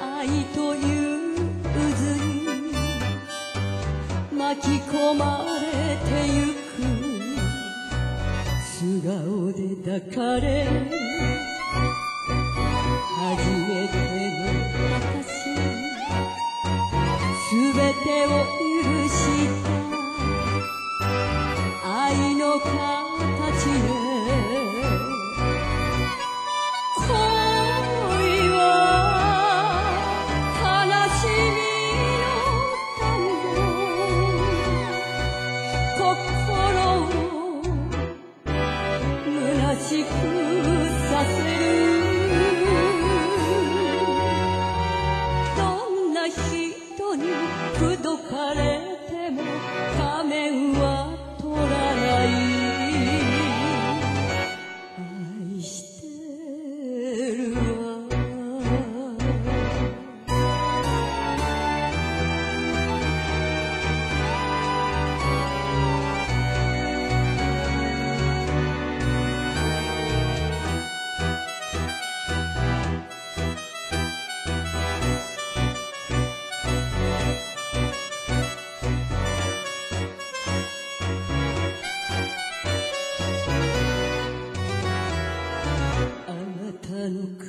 愛という渦に巻き込まれてゆく素顔で抱かれ初めての私すべてを許した愛の形で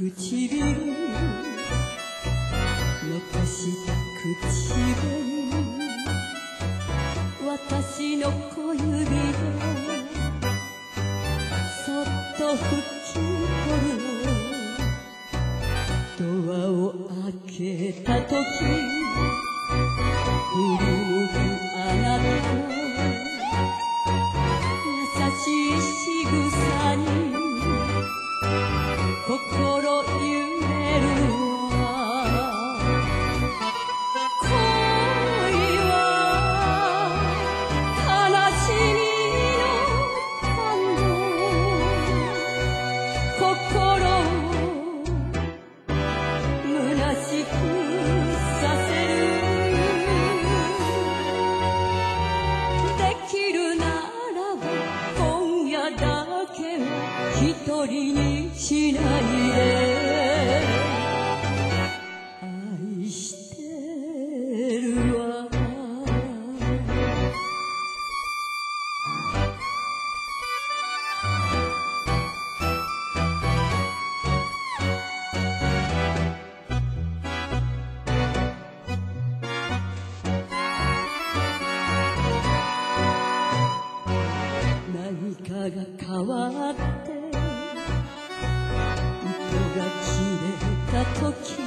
唇残した口紅私の小指でそっと拭き取るドアを開けた時は一人にしないで。愛してるわ。何かが変わっ時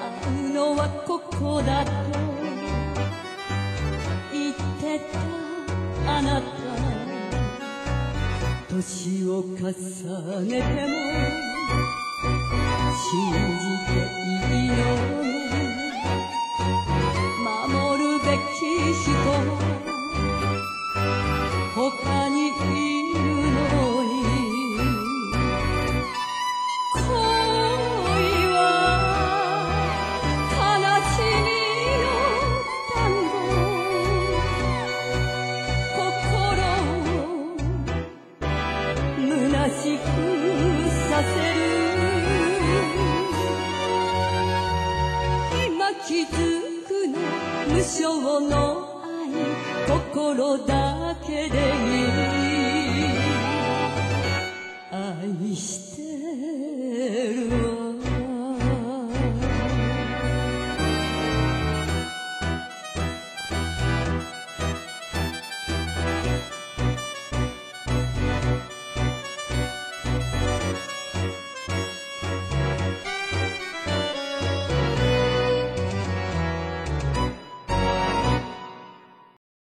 会うのはここだと言ってたあなた年を重ねても信じていいの無償の愛心だ